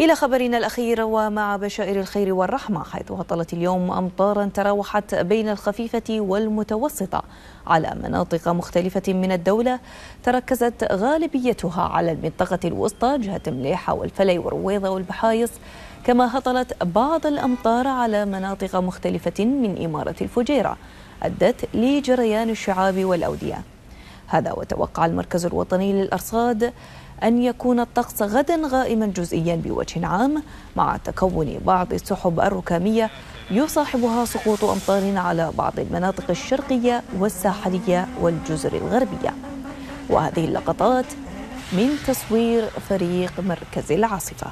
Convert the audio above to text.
إلى خبرنا الأخير ومع بشائر الخير والرحمة حيث هطلت اليوم أمطارا تراوحت بين الخفيفة والمتوسطة على مناطق مختلفة من الدولة تركزت غالبيتها على المنطقة الوسطى جهة مليحة والفلي ورويضة والبحايص كما هطلت بعض الأمطار على مناطق مختلفة من إمارة الفجيرة أدت لجريان الشعاب والأودية. هذا وتوقع المركز الوطني للأرصاد أن يكون الطقس غدا غائما جزئيا بوجه عام مع تكون بعض السحب الركامية يصاحبها سقوط أمطار على بعض المناطق الشرقية والساحلية والجزر الغربية. وهذه اللقطات من تصوير فريق مركز العاصفة.